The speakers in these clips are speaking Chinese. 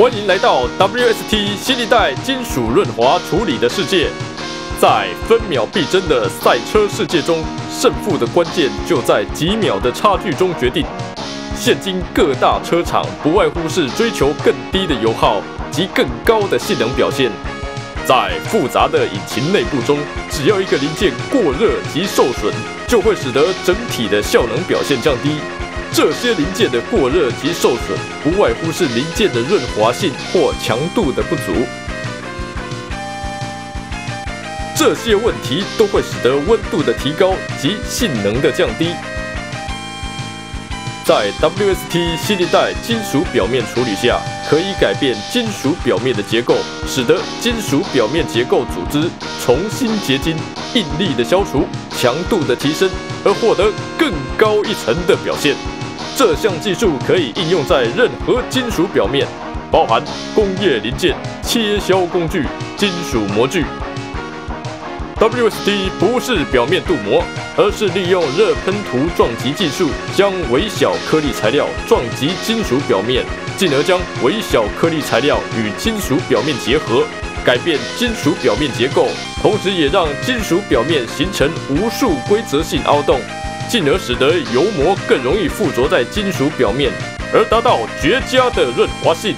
欢迎来到 WST 新一代金属润滑处理的世界。在分秒必争的赛车世界中，胜负的关键就在几秒的差距中决定。现今各大车厂不外乎是追求更低的油耗及更高的性能表现。在复杂的引擎内部中，只要一个零件过热及受损，就会使得整体的效能表现降低。这些零件的过热及受损，不外乎是零件的润滑性或强度的不足。这些问题都会使得温度的提高及性能的降低。在 WST 新一代金属表面处理下，可以改变金属表面的结构，使得金属表面结构组织重新结晶，应力的消除，强度的提升，而获得更高一层的表现。这项技术可以应用在任何金属表面，包含工业零件、切削工具、金属模具。WSD 不是表面镀膜，而是利用热喷涂撞击技术，将微小颗粒材料撞击金属表面，进而将微小颗粒材料与金属表面结合，改变金属表面结构，同时也让金属表面形成无数规则性凹洞，进而使得油膜更容易附着在金属表面，而达到绝佳的润滑性。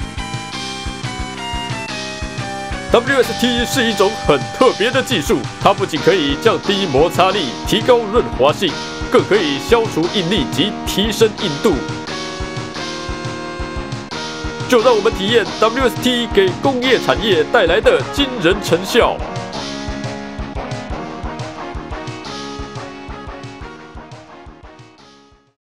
WST 是一种很特别的技术，它不仅可以降低摩擦力、提高润滑性，更可以消除应力及提升硬度。就让我们体验 WST 给工业产业带来的惊人成效。